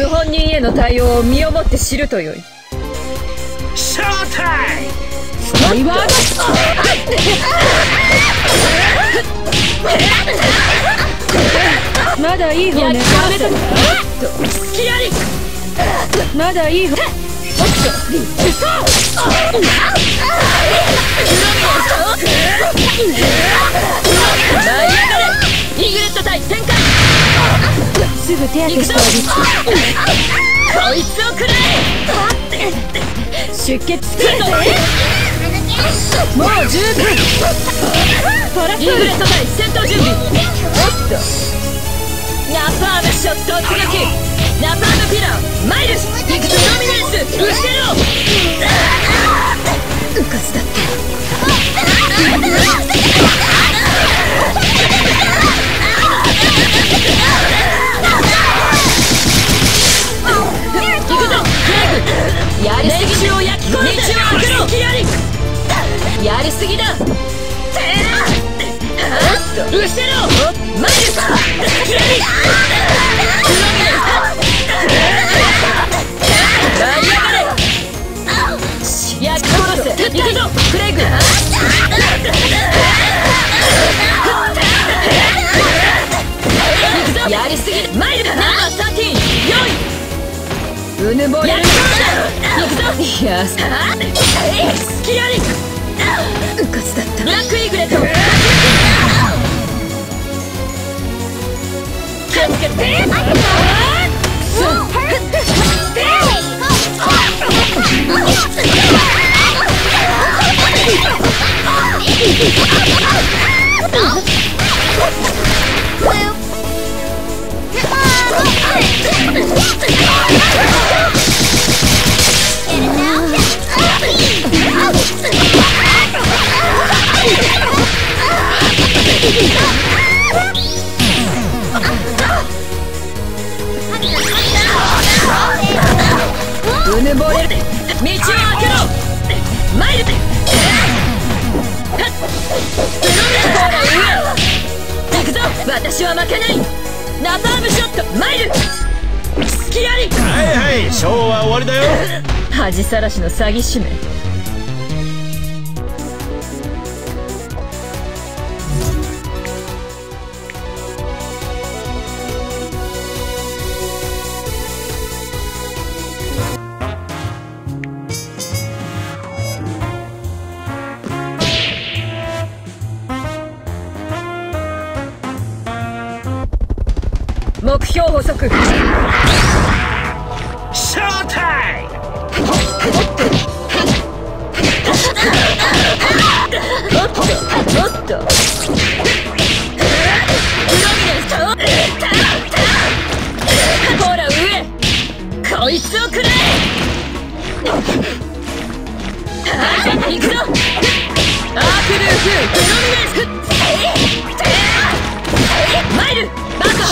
謀反人への対応を身をもって知るとよいショータイムスワードまだいい方ねスキアリまだいい方おっとリップソー舞い上がれイグレット対展開すぐ手当てしてあげこいつをくらえ出血するぞもう十分パライグレット対戦闘準備おっとナパームショット突撃ナパームピラーマイル行くぞドミネンス。後ろうかつだ行うぬぼれ。る行くぞ。いやスキアリうかつだった。ブラックイーグレット。気をつけて道を開けろマイル行くぞ私は負けないナパームショットマイルスキアリはいはいショーは終わりだよ恥さらしの詐欺師め目標補足ショータイムおっとおっとほら上こいつをくらえ行くぞアークルーロミネンスマイル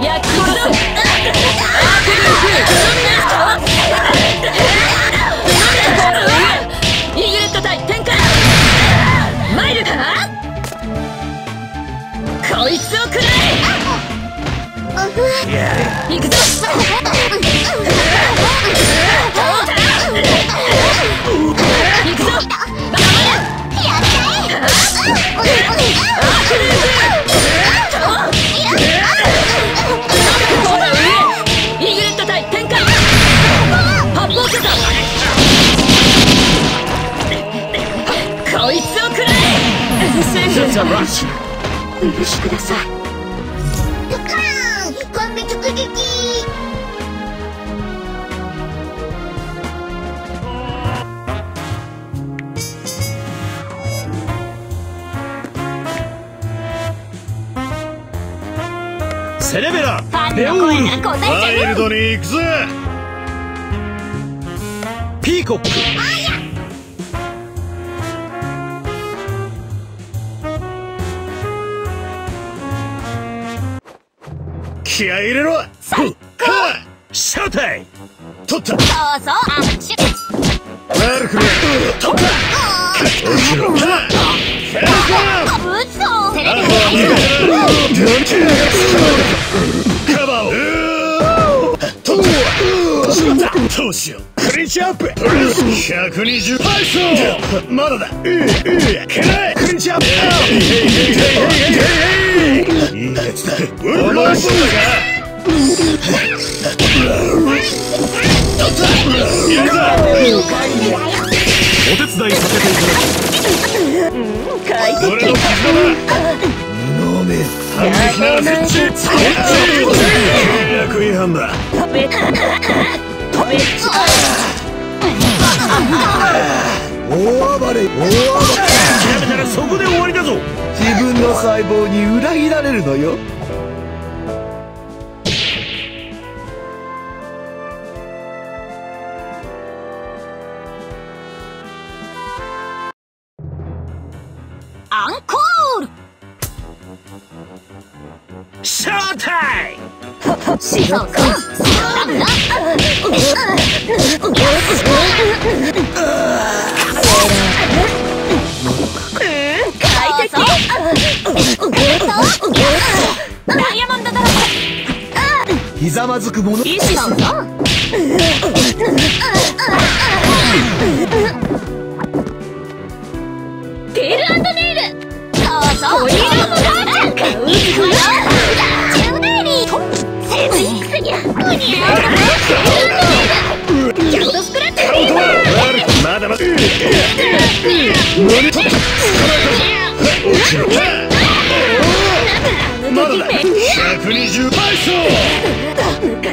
焼き殺お許しください。ドカーン直撃セレベラファンの声が答えちゃうワイルドに行くぜ。ピーコック気合い入れろ。はあシャウタイ取った。そうそうあシュッ。悪くねえ取った。落ちろはあうそセレブカバー。を取ったしまったどうしようクリーチアッププラス120パイ。ソンまだだううけないクリーチアップいいやつだお前そうだかお手伝いさせていただく快適俺の絆だ飲め反撃なら設置設置契約違反だ食べ食べ大暴れ大暴れ。諦めたらそこで終わの細胞に裏切られるのよ。アンコール。ショータイム ざまずく者意志すぞテールネイル。そうそうホイールもガーチャウズフラチューネイリーセジックニャウニャキャットスクラッチフィーバーまだまだ何取った落ちろまだだ120パイ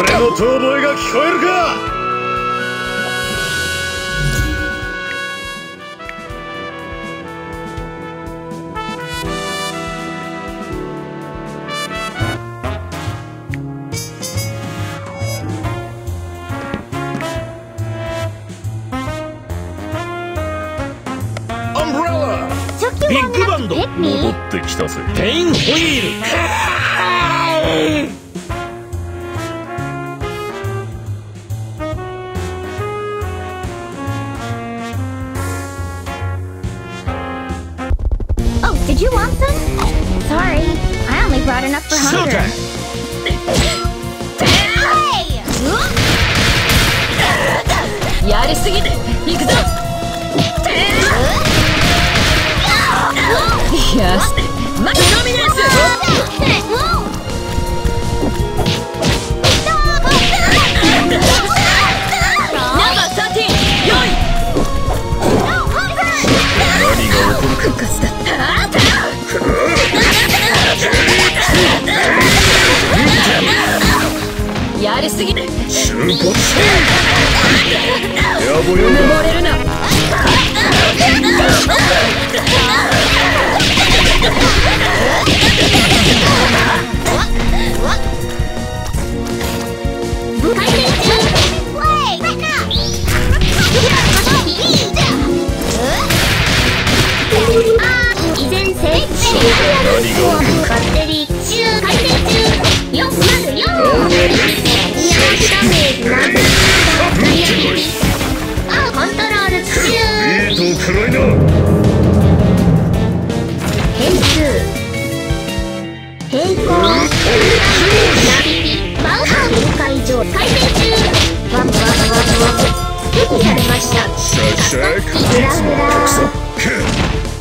俺の遠吠えが聞こえるか？ビッグバンド戻ってきたぜ。ペインホイール did you want some? Sorry, I only brought enough for hunger. Hey! や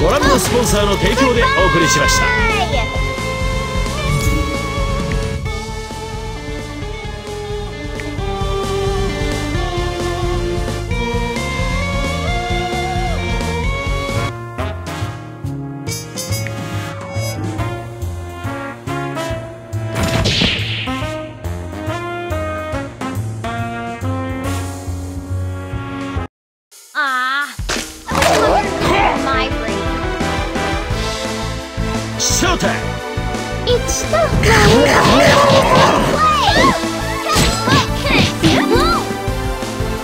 ご覧のスポンサーの提供でお送りしました。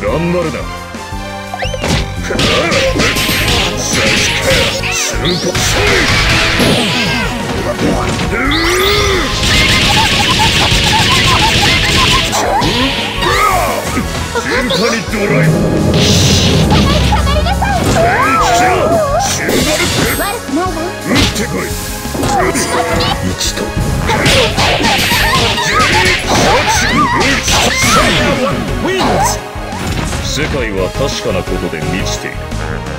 頑張るな。最初からランバルペン・世界は確かなことで満ちている。